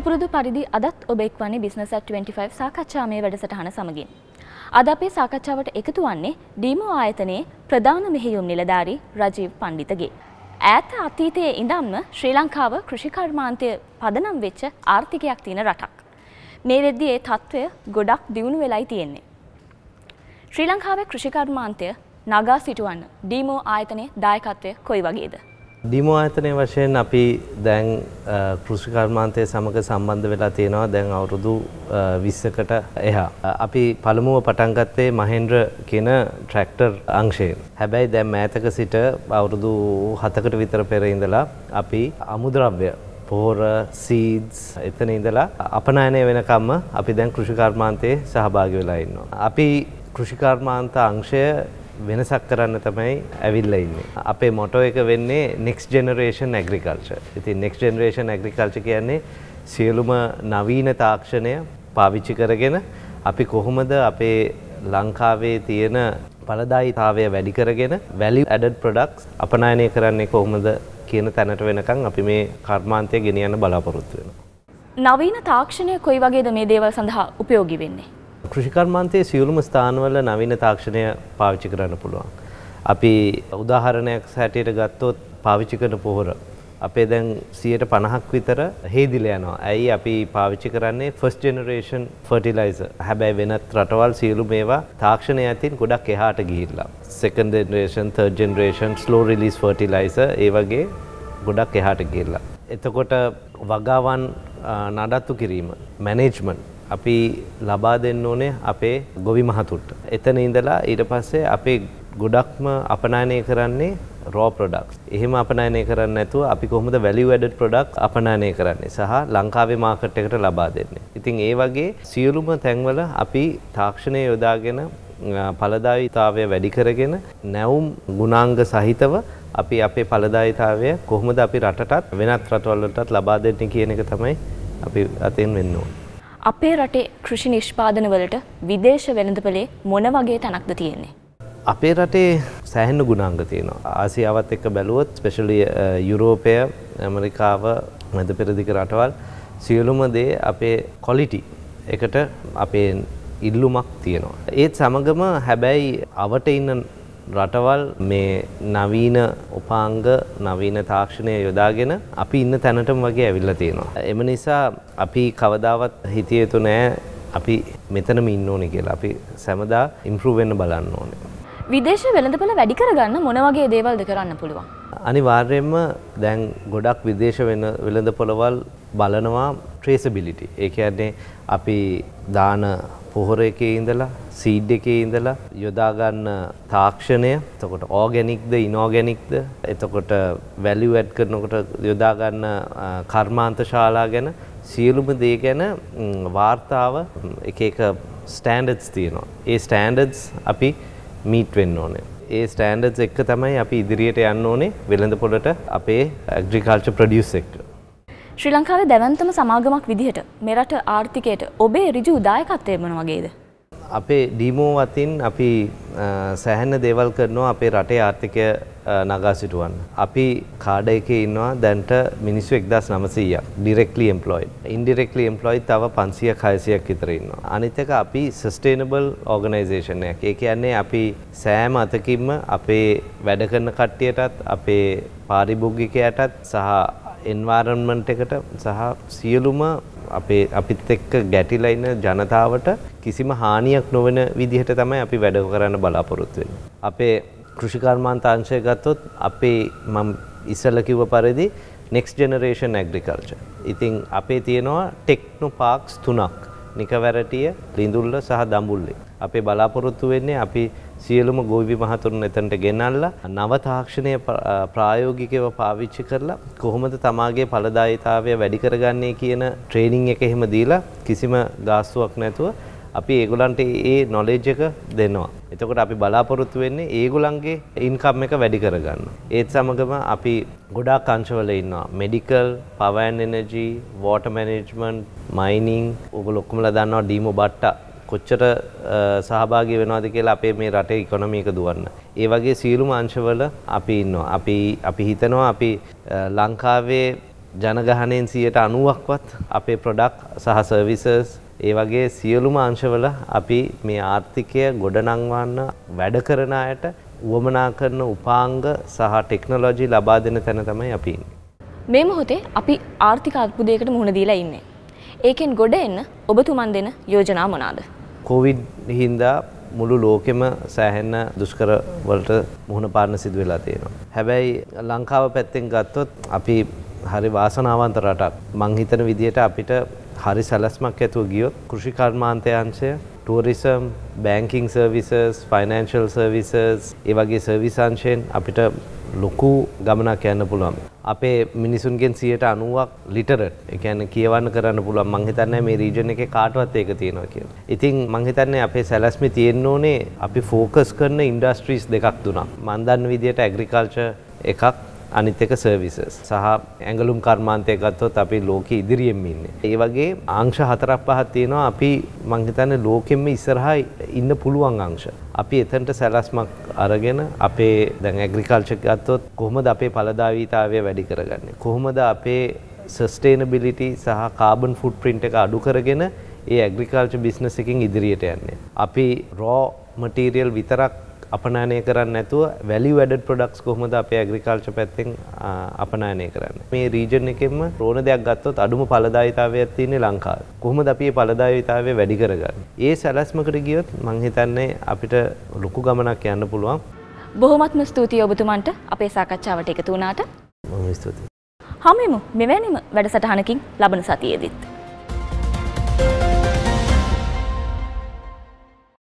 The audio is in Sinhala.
සුපුරුදු පරිදි අදත් ඔබ එක්වන්නේ බිස්නස් at 25 සාකච්ඡාමය වැඩසටහන සමගින්. අද අපේ සාකච්ඡාවට එකතු වන්නේ ඩීමෝ ආයතනයේ ප්‍රධාන මෙහෙයුම් නිලධාරී රජීව් පණ්ඩිතගේ. ඈත අතීතයේ ඉඳන්ම ශ්‍රී ලංකාව කෘෂිකර්මාන්තය පදනම් වෙච්ච ආර්ථිකයක් තියෙන රටක්. මේ වෙද්දී ඒ තත්ත්වය ගොඩක් දියුණු වෙලයි තියෙන්නේ. ශ්‍රී ලංකාවේ කෘෂිකර්මාන්තය නගා සිටුවන්න ඩීමෝ ආයතනයේ දායකත්වය කොයි වගේද? ඩිමෝ ආයතනය වශයෙන් අපි දැන් කෘෂිකර්මාන්තය සමඟ සම්බන්ධ වෙලා තියෙනවා දැන් අවුරුදු විස්සකට එහා. අපි පළමුුව පටන්ගත්තේ මහෙන්ද්‍ර කියන ට්‍රැක්ටර් අංශයෙන්. හැබැයි දැම් මෑතක සිට අවුරුදු හතකට විතර පෙර ඉඳලා අපි අමුද්‍රව්‍ය පෝර සීඩ්ස් එතන ඉඳලා අපනයනය වෙනකම්ම අපි දැන් කෘෂිකර්මාන්තයේ සහභාගි වෙලා ඉන්නවා. අපි කෘෂිකර්මාන්ත අංශය වෙනසක් කරන්න තමයි ඇවිල්ල ඉන්නේ. අපේ මොටෝ එක වෙන්නේ නෙක්ස් ජෙනරේෂන් ඇග්‍රිකල්ච. ඉතින් නෙක්ස් ජෙනරේෂන් ඇග්‍රිකල්ච කියන්නේ සියලුම නවීන තාක්ෂණය පාවිච්චි කරගෙන අපි කොහොමද අපේ ලංකාවේ තියෙන පලදායිතාවය වැඩි කරගෙන වැලි ඇඩඩ් ප්‍රඩක්ස් අපනයනය කරන්නේ කොහොමද කියන තැනට වෙනකං අපි මේ කර්මාන්තය ගෙනියන්න බලාපොරොත්තු වෙන. නවීන තාක්ෂණය කොයි වගේද මේ දේවල් සඳහා උපයෝගි වෙන්නේ. කෘෂිකර්මාන්තයේ සියලුම ස්ථානවල නවීන තාක්ෂණය පාවිච්චි කරන්න පුළුවන්. අපි උදාහරණයක් සැටියට ගත්තොත් පාවිච්චි කරන පොහොර. අපේ දැන් සියයට පණහක් විතර හේදිල යනවා. ඇයි අපි පාවිච්චි කරන්නේ ෆස් ජෙනරේෂන් ෆර්ටිලයිස හැබැයි වෙනත් රටවල් සියලු මේවා තාක්ෂණය ඇතින් ගොඩක් එහාට ගිහිල්ලා. Second generation third generation slow release fertiliser ඒ වගේ ගොඩක් එහාට ගිල්ලා. එතකොට වගාවන් නඩත්තු කිරීම මැනේජ්මන්් අපි ලබා දෙන්න ඕනේ අපේ ගොවි මහතුන්ට. එතන ඉඳලා ඊට පස්සේ අපේ ගොඩක්ම අපනයනය කරන්නේ රෝ ප්‍රොඩක්ස්. එහෙම අපනයනය කරන්න නැතුව අපි කොහොමද වැලියු ඇඩඩ් ප්‍රොඩක්ට් අපනයනය කරන්නේ සහ ලංකාවේ මාකට් එකට ලබා දෙන්නේ. ඉතින් ඒ වගේ සියලුම තැන්වල අපි තාක්ෂණය යොදාගෙන ඵලදායීතාවය වැඩි කරගෙන නැවුම් ගුණාංග සහිතව අපි අපේ ඵලදායීතාවය කොහොමද අපි රටටත් වෙනත් රටවල් වලටත් ලබා දෙන්නේ කියන එක තමයි අපි අතෙන් වෙන්න ඕනේ. අපේ රටේ කෘෂි නිෂ්පාදනවලට විදේශ වෙළඳපොලේ මොන වගේ තැනක්ද තියෙන්නේ? අපේ රටේ සෑහෙන්න ගුණාංග තියෙනවා. ආසියාවත් එක්ක බැලුවොත් ස්පෙෂලි යුරෝපය, ඇමරිකාව, මැද පෙරදිග රටවල් සියලුම දේ අපේ ක්වොලිටි එකට අපේ ඉල්ලුමක් තියෙනවා. ඒත් සමගම හැබැයි අවට ඉන්න රටවල් මේ නවීන උපාංග නවීන තාක්ෂණය යොදාගෙන අපි ඉන්න තැනටම වගේ ඇවිල්ලා තියෙනවා. එම නිසා අපි කවදාවත් හිතිය යුතු නෑ අපි මෙතනම ඉන්න ඕනේ කියලා. අපි සැමදා ඉම්ප්‍රූව් වෙන්න බලන්න ඕනේ. විදේශ වෙළඳපොළ වැඩි කරගන්න මොන වගේ දේවල්ද කරන්න පුළුවන්? අනිවාර්යයෙන්ම දැන් ගොඩක් විදේශ වෙන වෙළඳපොළවල් බලනවා ට්‍රේසබිලිටි. ඒ කියන්නේ අපි දාන පොහොර එකේ ඉඳලා සීඩ් එකේ ඉඳලා යොදාගන්න තාක්ෂණය එතකොට ඕගැනික්ද ඉනෝගැනික්ද එතකොට වැලියු ඇඩ් කරනකොට යොදාගන්න කර්මාන්ත ශාලා ගැන සියලුම දේ ගැන වාර්තාව එක එක ස්ටෑන්ඩඩ්ස් තියෙනවා. ඒ ස්ටෑන්ඩඩ්ස් අපි මීට් වෙන්න ඕනේ. ඒ ස්ටෑන්ඩඩ්ස් එක්ක තමයි අපි ඉදිරියට යන්න ඕනේ වෙළඳ පොළට අපේ ඇග්‍රිකල්චර් ප්‍රොඩියුස් එක්ක. ශ්‍රී ලංකාවේ දැවන්තම සමාගමක් විදිහට මෙරට ආර්ථිකයට ඔබේ රිජු දායකත්වය මොන වගේද? අපේ ඩීමෝ වතින් අපි සැහැන්න දේවල් කරනවා අපේ රටේ ආර්ථිකය නගා සිටුවන්න. අපි කාඩ එකේ ඉන්නවා දැන්ට මිනිස්සු එක්දස් නමසීයක් ඩිරෙක්ලි එම්පලොයි් ඉන්ඩිරෙක්ලි එම්පලොයි තව පන්සිය කයසියක් විතර ඉන්නවා. අනිතක අපි සස්ටේනබල් ඕගනයිසේෂනයක් ඒ කියන්නේ අපි සෑම අතකින්ම අපේ වැඩ කරන කට්ටියටත් අපේ පාරිභෝගිකයටත් සහ එන්වාරන්මන්ට් එකට සහ සියලුම අපේ අපිත් එක්ක ගැටිලා ඉන්න ජනතාවට කිසිම හානියක් නොවන විදිහට තමයි අපි වැඩ කරන්න බලාපොරොත්තු වෙන්නේ. අපේ කෘෂිකර්මාන්ත අංශය ගත්තොත් අපේ මම ඉස්සෙල්ලා කිව්ව පරිදි next generation agriculture. ඉතින් අපේ තියෙනවා ටෙක්නෝ පාර්ක්ස් තුනක්. නිකවැරටිය, ලිඳුල්ල සහ දඹුල්ලේ. අපේ බලාපොරොත්තු වෙන්නේ අපි සියලුම ගොවි මහතුරුන් එතනට ගෙනල්ලා නව තාක්ෂණය ප්‍රායෝගිකව පාවිච්චි කරලා කොහොමද තමාගේ ඵලදායීතාවය වැඩි කරගන්නේ කියන ට්‍රේනින් එක එහෙම දීලා කිසිම ගාස්තුවක් නැතුව අපි ඒගොල්ලන්ට ඒ නොලෙජ් එක දෙනවා. එතකොට අපි බලාපොරොත්තු වෙන්නේ ඒගොල්ලන්ගේ ඉන්කම් එක වැඩි කරගන්න. ඒත් සමගම අපි ගොඩාක් අංශවල ඉන්නවා. Medical, power and energy, water management, mining ඔයගොල්ලෝ ඔක්කොමලා දන්නවා ඩීමෝ බට්ටා කොච්චර සහභාගී වෙනවාද කියලා අපේ මේ රටේ ඉකොනොමි එක දුවන්න. ඒ වගේ සියලුම අංශවල අපි ඉන්නවා. අපි අපි හිතනවා අපි ලංකාවේ ජනගහනයෙන් සියයට අනුවක්වත් අපේ ප්‍රොඩක්් සහ සර්විසර්ස් ඒ වගේ සියලුම අංශවල අපි මේ ආර්ථිකය ගොඩනංවන්න වැඩ කරන අයට වුවමනා කරන උපාංග සහ ටෙක්නොලොජි ලබා දෙන තැන තමයි අපි ඉන්නේ. මේ මොහොතේ අපි ආර්ථික අර්බුදයකට මුහුණ දීලා ඉන්නේ. ඒකෙන් ගොඩ එන්න ඔබතුමන් දෙන යෝජනා මොනවාද? කොවිඩ් හින්දා මුළු ලෝකෙම සෑහෙන්න දුෂ්කරවලට මුහුණ පාරණ සිදු වෙලා තියෙනවා. හැබැයි ලංකාව පැත්තෙන් ගත්තොත් අපි හරි වාසනාවන්ත රටක්. මං හිතන විදියට අපිට හරි සැලැස්මක් ඇතුව ගියොත් කෘෂි කර්මාන්තය අංශය tourism banking services financial services ඒ වගේ සර්විස් අංශයෙන් අපිට ලොකු ගමනක් යන්න පුළුවන්. අපේ මිනිසුන්ගෙන් සියයට අනුවක් ලිටරට් එකන කියවන්න කරන්න පුළුවන් මංහිතන්න මේ රීජන එක කාටවත් ඒක තියෙනවා කිය. ඉතින් මංහිතන්නේ අපේ සැලැස්මි තියෙන්න ඕනේ අපි ෆෝකස් කරන ඉන්ඩස්ට්‍රීස් දෙකක් දුනා. මන්දන්න විදියට ඇග්‍රිකල්ච එකක් අනිත් එක සර්විසස් සහ ඇඟලුම් කර්මාන්තය ගත්තොත් අපි ලෝක ඉදිරියෙන් ඉන්නේ. ඒ වගේ අංශ හතරක් පහක් තියෙනවා අපි මං හිතන්නේ ලෝකෙම ඉස්සරහා ඉන්න පුළුවන් අංශ. අපි එතනට සැලැස්මක් අරගෙන අපේ දැන් ඇග්‍රිකල්චර් ගත්තොත් කොහොමද අපේ ඵලදායීතාවය වැඩි කරගන්නේ? කොහොමද අපේ සස්ටේනබිලිටි සහ කාබන් ෆුට්ප්‍රින්ට් එක අඩු කරගෙන ඒ ඇග්‍රිකල්චර් බිස්නස් එකකින් ඉදිරියට යන්නේ. අපි රෝ මටීරියල් විතරක් අපනයනය කරන්න නැතුව වැලි වැඩ ප්‍රොඩක්ස් කොහොමද අපේ ඇග්‍රිකල්චර් පැත්තෙන් අපනයනය කරන්න. මේ රීජන් එකෙන්ම රෝණ දෙයක් ගත්තොත් අඩුම ඵලදායීතාවයක් තියෙන්නේ ලංකාවේ. කොහොමද අපි මේ ඵලදායීතාවය වැඩි කරගන්නේ? ඒ සැලැස්මකට ගියොත් මං හිතන්නේ අපිට ලොකු ගමනක් යන්න පුළුවන්. බොහොමත්ම ස්තුතියි ඔබතුමන්ට අපේ සාකච්ඡාවට එකතු වුණාට. මම ස්තුතියි. හමුවෙමු මෙවැනිම වැඩසටහනකින් ලබන සතියේදීත්.